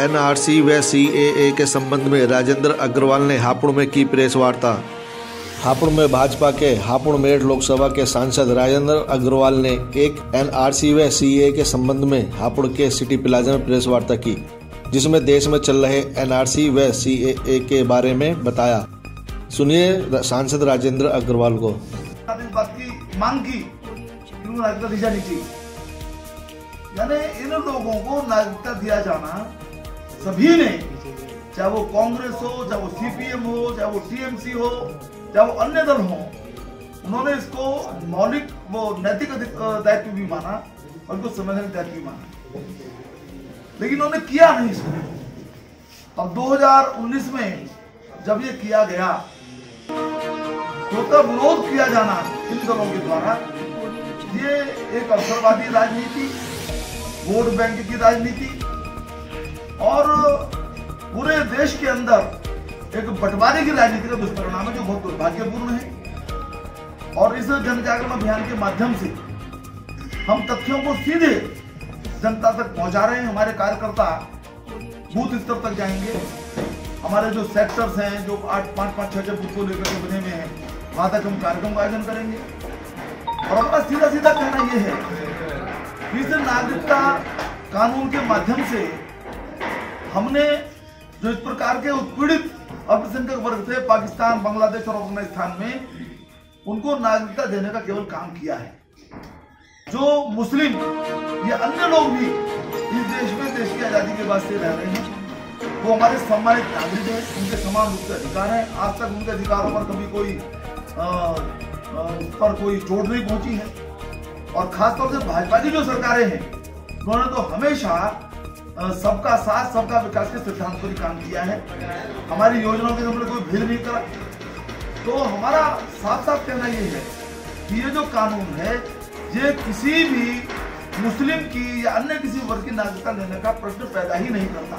NRC व CAA के संबंध में राजेंद्र अग्रवाल ने हापुड़ में की प्रेस वार्ता हापुड़ में भाजपा के हापुड़ मेरठ लोकसभा के सांसद राजेंद्र अग्रवाल ने एक एनआरसी व सीएए के संबंध में हापुड़ के सिटी प्लाजा में प्रेस वार्ता की, जिसमें देश में चल रहे एनआरसी व सीएए के बारे में बताया। सुनिए सांसद राजेंद्र अग्रवाल की। मांग की नागरिकता दी जानी चाहिए यानी इन लोगों को नागरिकता दिया जाना सभी ने, चाहे वो कांग्रेस हो, चाहे वो सीपीएम हो, चाहे वो टीएमसी हो, चाहे वो अन्य दल हो, उन्होंने इसको मौलिक वो नैतिक दायित्व भी माना और इनको संवैधानिक दायित्व भी माना। लेकिन उन्होंने किया नहीं इसको। अब 2019 में जब ये किया गया तो उसका विरोध किया जाना इन दलों के द्वारा। ये एक अवसरवादी राजनीति, वोट बैंक की राजनीति और पूरे देश के अंदर एक बंटवारे की राजनीति का दुष्परिणाम है जो बहुत दुर्भाग्यपूर्ण है। और इस जन जागरण अभियान के माध्यम से हम तथ्यों को सीधे जनता तक पहुँचा रहे हैं। हमारे कार्यकर्ता बूथ स्तर तक जाएँगे। हमारे जो सेक्टर्स हैं, जो आठ, पाँच पाँच छः छः बूथ को लेकर के बने हुए हैं, वहाँ तक हम कार्यक्रम का आयोजन करेंगे। और हमारा सीधा सीधा कहना यह है कि इस नागरिकता कानून के माध्यम से हमने जो इस प्रकार के उत्पीड़ित अल्पसंख्यक वर्ग थे पाकिस्तान बांग्लादेश और अफ़गानिस्तान में उनको नागरिकता देने का केवल काम किया है। जो मुस्लिम या अन्य लोग भी इस देश में देश की आज़ादी के बाद से रह रहे हैं वो हमारे सम्मानित नागरिक हैं उनके समान रूप से अधिकार हैं। आज तक उनके अधिकारों पर कभी कोई अ, उस पर कोई चोट नहीं पहुँची है। और खासतौर से भाजपा की जो सरकारें हैं उन्होंने तो हमेशा सबका साथ, सबका विकास के सिद्धांत पर काम किया है। हमारी योजनाओं के हमने कोई भीड़ नहीं करा। तो हमारा साफ़ साफ़ कहना ये है कि ये जो कानून है, ये किसी भी मुस्लिम की या अन्य किसी वर्ग की नागरिकता लेने का प्रश्न पैदा ही नहीं करता।